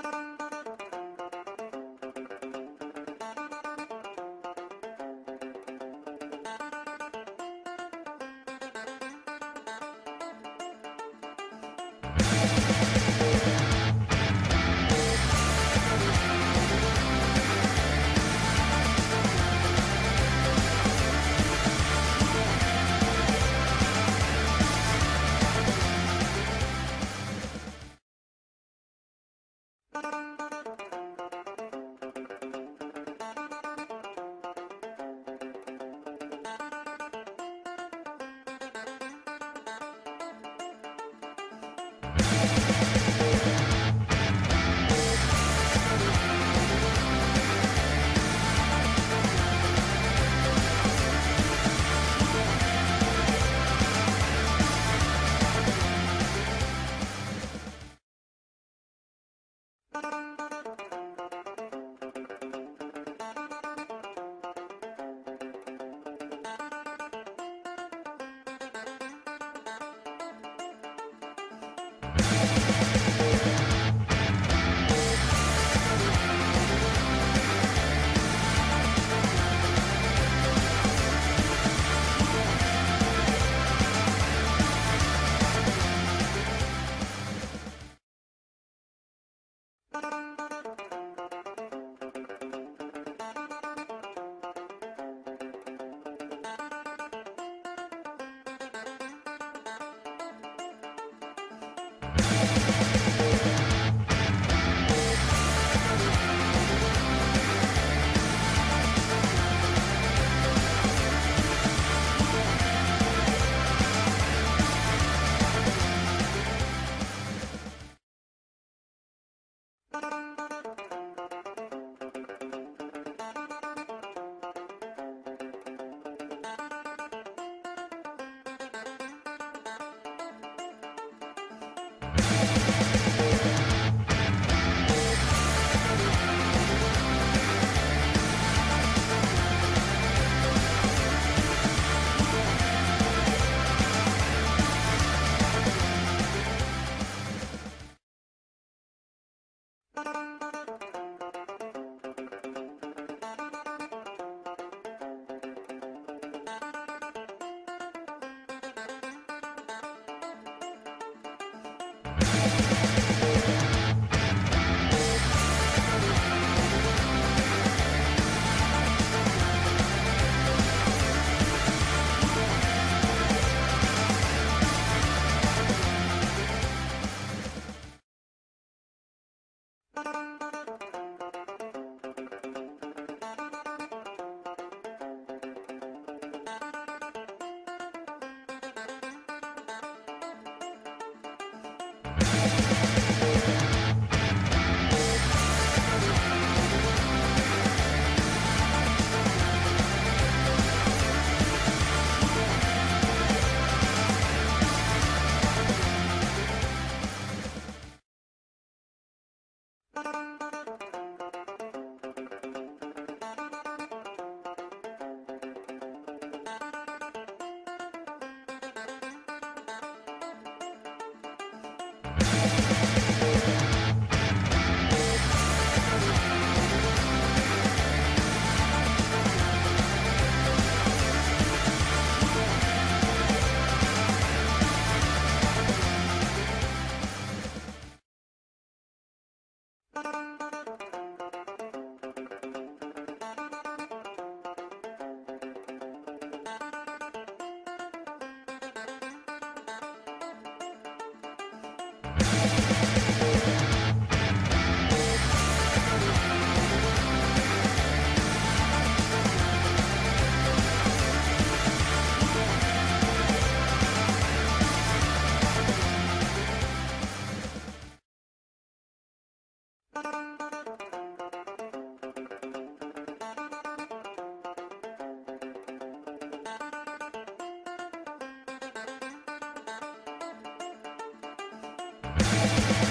Thank you. Thank you Thank you. あっ! Bye.